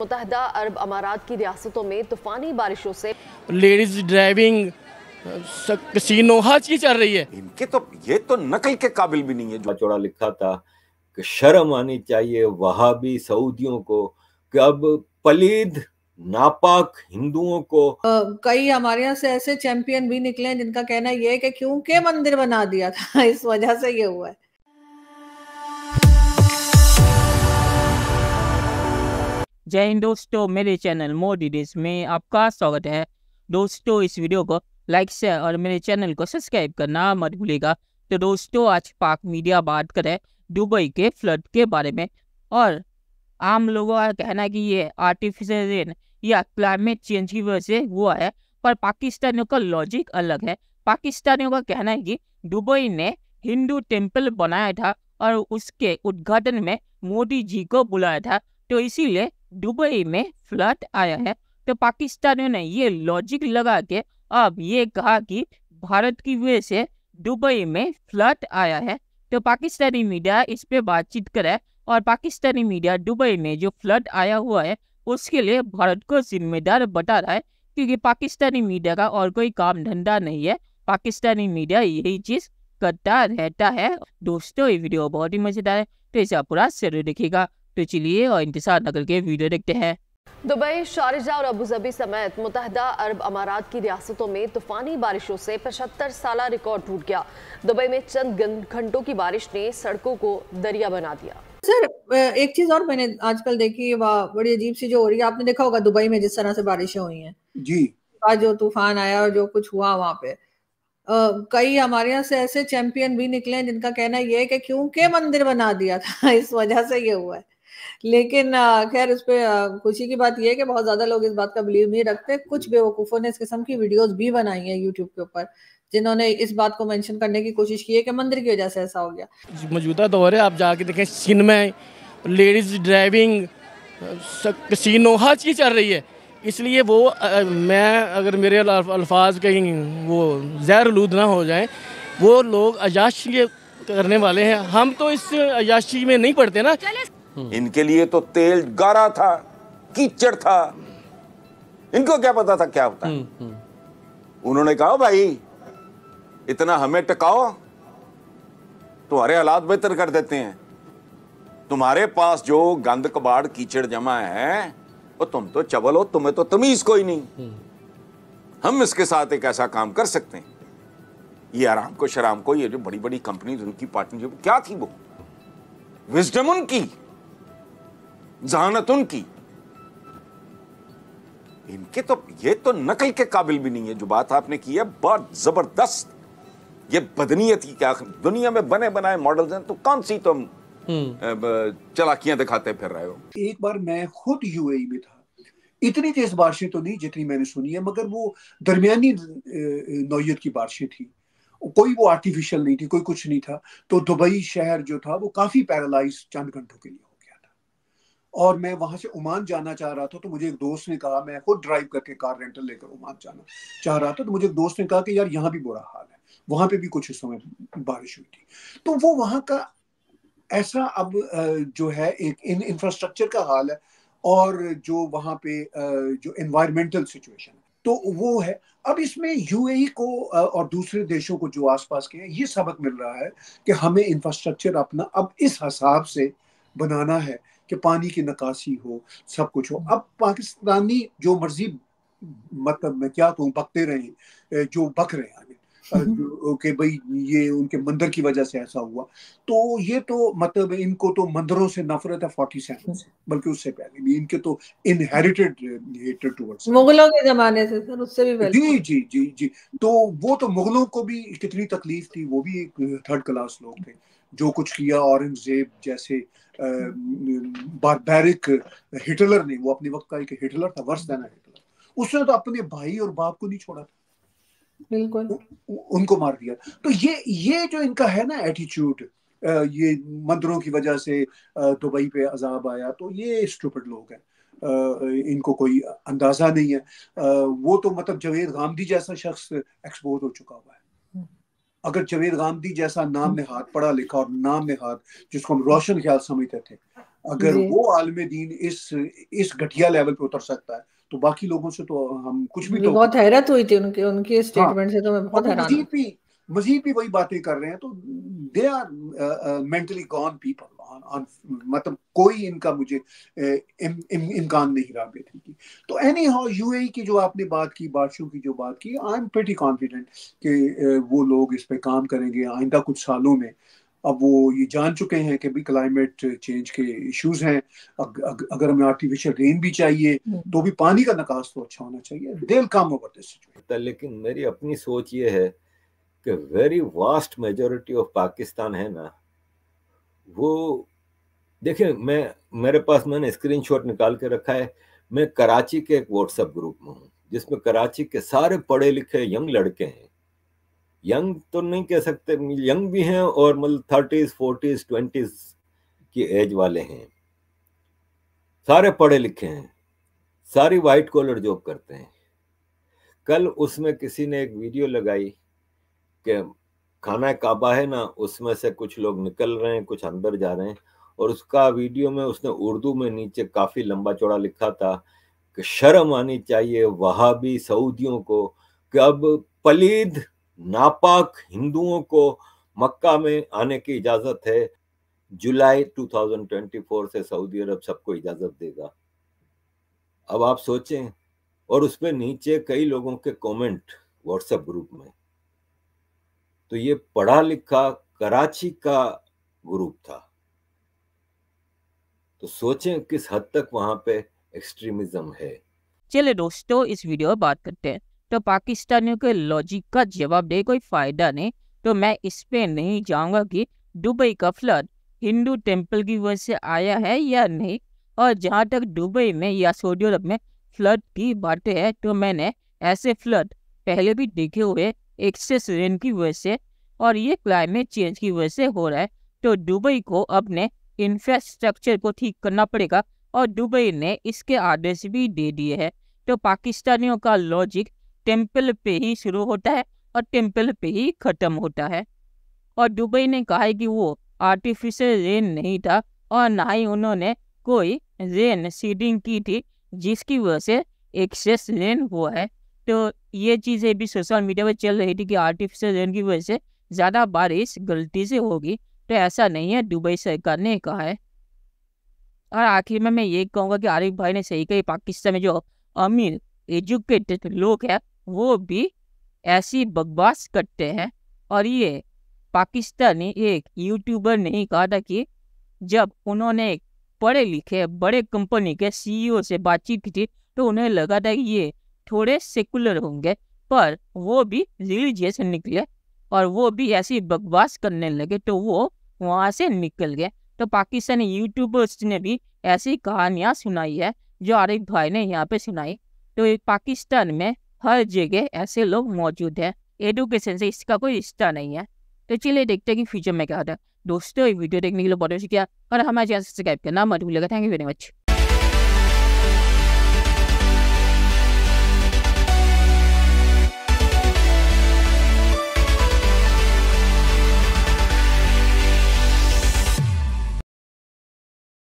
मुतहदा अरब अमारात की रियासतों में तूफानी बारिशों से लेडीज़ ड्राइविंग कसीनो हर चीज़ चल रही है। इनके तो ये तो नकल के काबिल भी नहीं है। जो चौड़ा लिखा था कि शर्म आनी चाहिए वहाबी सऊदियों को कि अब पलीद नापाक हिंदुओं को कई हमारे यहाँ से ऐसे चैंपियन भी निकले हैं जिनका कहना ये है कि क्योंकि मंदिर बना दिया था इस वजह से ये हुआ है। जय हिंद दोस्तों, मेरे चैनल मोदी डिश में आपका स्वागत है। दोस्तों, इस वीडियो को लाइक शेयर और मेरे चैनल को सब्सक्राइब करना मत भूलिएगा। तो दोस्तों, आज पाक मीडिया बात करे दुबई के फ्लड के बारे में और आम लोगों का कहना है कि ये आर्टिफिशियल रेन या क्लाइमेट चेंज की वजह से हुआ है, पर पाकिस्तानियों का लॉजिक अलग है। पाकिस्तानियों का कहना है कि दुबई ने हिंदू टेंपल बनाया था और उसके उद्घाटन में मोदी जी को बुलाया था। तो इसीलिए दुबई में फ्लड आया है तो पाकिस्तानियों ने ये लॉजिक लगा के अब ये कहा कि भारत की वजह से दुबई में फ्लड आया है तो पाकिस्तानी मीडिया इस पे बातचीत करे और पाकिस्तानी मीडिया दुबई में जो फ्लड आया हुआ है, उसके लिए भारत को जिम्मेदार बता रहा है, क्योंकि पाकिस्तानी मीडिया का और कोई काम धंधा नहीं है। पाकिस्तानी मीडिया यही चीज़ करता रहता है। दोस्तों, ये वीडियो बहुत ही मज़ेदार है तो इसे पूरा ज़रूर देखिएगा। तो चलिए और इंतज़ार न करके वीडियो देखते हैं। दुबई शारजा और अबूजबी समेत मुतहदा अरब अमारात की रियासतों में तूफानी बारिशों से पचहत्तर साल रिकॉर्ड टूट गया। दुबई में चंद घंटों की बारिश ने सड़कों को दरिया बना दिया। सर एक चीज़ और मैंने आजकल देखी है वाह बड़ी अजीब सी जो हो रही है। आपने देखा होगा दुबई में जिस तरह से बारिशें हुई हैं। जी। आज जो तूफ़ान आया और जो कुछ हुआ वहाँ पे। कई हमारे यहाँ से ऐसे चैंपियन भी निकले हैं जिनका कहना यह है कि क्योंकि मंदिर बना दिया था इस वजह से ये हुआ है। लेकिन खैर इस पे अ, खुशी की बात यह है कि बहुत ज़्यादा लोग इस बात का बिलीव नहीं रखते। कुछ बेवकूफों ने इस किस्म की वीडियोस भी बनाई हैं यूट्यूब के ऊपर जिन्होंने इस बात को मेंशन करने की कोशिश की है कि मंदिर की वजह से ऐसा हो गया। मौजूदा दौर है आप जाके देखें चीन में लेडीज़ ड्राइविंग कसीनो हर चीज़ चल रही है। इसलिए वो अ, मैं अगर मेरे अल्फाज कहीं वो जहर आलूद ना हो जाए वो लोग अजाशी करने वाले हैं। हम तो इस अजाशी में नहीं पड़ते ना। इनके लिए तो तेल गारा था कीचड़ था। इनको क्या पता था क्या होता है? उन्होंने कहा भाई इतना हमें टकाओ तुम्हारे हालात बेहतर कर देते हैं। तुम्हारे पास जो गंद कबाड़ कीचड़ जमा है वो तुम तो चबल हो तुम्हें तो तमीज कोई नहीं। हम इसके साथ एक ऐसा काम कर सकते हैं। ये आराम को शराम को ये जो बड़ी बड़ी कंपनी उनकी पार्टनरशिप क्या थी वो? विजडम उनकी। जहानत उनकी। इनके तो ये तो नकल के काबिल भी नहीं है जो बात आपने की है बहुत ज़बरदस्त। ये बदनीयत की क्या दुनिया में बने बनाए मॉडल्स हैं तो कौन सी तुम अ, चलाकियाँ दिखाते फिर रहे हो? एक बार मैं खुद यूएई में था। इतनी तेज बारिशें तो नहीं जितनी मैंने सुनी है मगर वो दरमियानी नौयत की बारिशें थी। कोई वो आर्टिफिशियल नहीं थी कोई कुछ नहीं था। तो दुबई शहर जो था वो काफ़ी पैरालाइज चंद घंटों के लिए। और मैं वहाँ से ओमान जाना चाह रहा था तो मुझे एक दोस्त ने कहा, मैं खुद ड्राइव करके कार रेंटल लेकर ओमान जाना चाह रहा था। तो मुझे एक दोस्त ने कहा कि, यार, यहाँ भी बुरा हाल है। वहाँ पे भी कुछ हिस्सों में बारिश हुई थी। तो वो वहाँ का ऐसा अब जो है, एक इन इंफ्रास्ट्रक्चर का हाल है और जो वहाँ पे जो एनवायरमेंटल सिचुएशन है। तो वो है। अब इसमें यूएई को और दूसरे देशों को जो आसपास के हैं, ये सबक मिल रहा है कि हमें इंफ्रास्ट्रक्चर अपना अब इस हिसाब से बनाना है। कि पानी की निकासी हो, सब कुछ हो। अब पाकिस्तानी जो मर्ज़ी मतलब मैं क्या कहूँ बकते रहे जो बक रहे हैं कि भाई ये उनके मंदिर की वजह से ऐसा हुआ। तो ये तो मतलब इनको तो मंदिरों से नफरत है फोर्टी सेवन से बल्कि उससे पहले भी। इनके तो इनहेरिटेड हेटेड टुवर्ड्स मुगलों के जमाने से सर उससे भी पहले। जी जी जी जी। तो वो तो मुगलों को भी कितनी तकलीफ़ थी वो भी एक थर्ड क्लास लोग थे जो कुछ किया औरंगज़ेब जैसे बारबैरिक हिटलर ने वो अपने वक्त का एक हिटलर था वर्ष देना हिटलर उसने तो अपने भाई और बाप को नहीं छोड़ा था। बिल्कुल। उनको मार दिया। तो ये ये जो इनका है ना एटीट्यूड ये मंदिरों की वजह से दुबई पे अजाब आया तो ये स्टूपिड लोग हैं। इनको कोई अंदाज़ा नहीं है। वो तो मतलब जवेद गांधी जैसा शख्स एक्सपोज हो चुका हुआ है। अगर जवेद गांधी जैसा नाम में हाथ पढ़ा लिखा और नाम में हाथ जिसको हम रोशन ख्याल समझते थे अगर वो आलम दीन इस इस घटिया लेवल पे उतर सकता है तो बाकी लोगों से तो हम कुछ भी तो बहुत हैरत हुई थी उनकी उनकी हाँ। स्टेटमेंट से तो मैं बहुत हैरान मजीद हूँ। भी मजीद भी वही बातें कर रहे हैं तो they are mentally gone people मतलब कोई इनका मुझे अ, इम, इम, इम्कान नहीं रहा बेटे की। तो एनी हाउ यूएई की जो आपने बात की बादशों की जो बात की आई एम प्रेटी कॉन्फिडेंट कि वो लोग इस पे काम करेंगे आइंदा कुछ सालों में। अब वो ये जान चुके हैं कि भी क्लाइमेट चेंज के इश्यूज़ हैं। अग, अग, अगर हमें आर्टिफिशियल रेन भी चाहिए हम्म। तो भी पानी का निकास तो अच्छा होना चाहिए। देल कम ओवर दिस लेकिन मेरी अपनी सोच ये है कि very vast majority of Pakistan है ना वो देखिए मैं मेरे पास मैंने स्क्रीनशॉट निकाल के रखा है। मैं कराची के एक व्हाट्सएप ग्रुप में हूँ जिसमें कराची के सारे पढ़े लिखे यंग लड़के हैं। यंग तो नहीं कह सकते, यंग भी हैं और मतलब थर्टीज, फोर्टीज, ट्वेंटीज की एज वाले हैं। सारे पढ़े लिखे हैं, सारी वाइट कॉलर जॉब करते हैं। कल उसमें किसी ने एक वीडियो लगाई कि खाना काबा है ना, उसमें से कुछ लोग निकल रहे हैं, कुछ अंदर जा रहे हैं और उसका वीडियो में उसने उर्दू में नीचे काफ़ी लंबा चौड़ा लिखा था कि शर्म आनी चाहिए वहाबी सऊदियों को कि अब पलीद नापाक हिंदुओं को मक्का में आने की इजाज़त है। जुलाई 2024 से सऊदी अरब सबको इजाज़त देगा। अब आप सोचें, और उसमें नीचे कई लोगों के कमेंट व्हाट्सएप ग्रुप में। तो ये पढ़ा लिखा कराची का ग्रुप था। तो सोचें किस हद तक वहाँ पे एक्सट्रीमिज्म है। चले दोस्तों, इस वीडियो में बात करते हैं। तो पाकिस्तानियों के लॉजिक का जवाब दे कोई फ़ायदा नहीं। तो मैं इस पे नहीं जाऊँगा कि दुबई का फ्लड हिंदू टेंपल की वजह से आया है या नहीं। और जहाँ तक दुबई में या सऊदी अरब में फ्लड की बातें है तो मैंने ऐसे फ्लड पहले भी देखे हुए एक्सेस रेन की वजह से और ये क्लाइमेट चेंज की वजह से हो रहा है। तो दुबई को अपने इंफ्रास्ट्रक्चर को ठीक करना पड़ेगा और दुबई ने इसके आदेश भी दे दिए हैं। तो पाकिस्तानियों का लॉजिक टेंपल पे ही शुरू होता है और टेंपल पे ही खत्म होता है। और दुबई ने कहा है कि वो आर्टिफिशियल रेन नहीं था और ना ही उन्होंने कोई रेन सीडिंग की थी, जिसकी वजह से एक्सेस रेन हुआ है। तो ये चीज़ें भी सोशल मीडिया पर चल रही थी कि आर्टिफिशियल रेन की वजह से ज़्यादा बारिश गलती से होगी। तो ऐसा नहीं है, दुबई सरकार ने कहा है। और आखिर में मैं ये कहूँगा कि आरिफ भाई ने सही कही, पाकिस्तान में जो अमीर एजुकेटेड लोग हैं वो भी ऐसी बकवास करते हैं। और ये पाकिस्तानी एक यूट्यूबर ने ही कहा था कि जब उन्होंने एक पढ़े लिखे, बड़े कंपनी के सीईओ से बातचीत की थी तो उन्हें लगा था कि ये थोड़े सेकुलर होंगे, पर वो भी रिलीजियस निकले और वो भी ऐसी बकवास करने लगे तो वो वहाँ से निकल गए। तो पाकिस्तानी यूट्यूबर्स ने भी ऐसी कहानियाँ सुनाई है, जो आरिफ भाई ने यहाँ पे सुनाई। तो पाकिस्तान में हर जगह ऐसे लोग मौजूद हैं। एडुकेशन से इसका कोई रिश्ता नहीं है। तो चलिए देखते हैं कि फ्यूचर में क्या होता है। दोस्तों वीडियो देखने के लिए बहुत शुक्रिया और हमारे चैनल सब्सक्राइब करना मत भूलिएगा। Thank you very much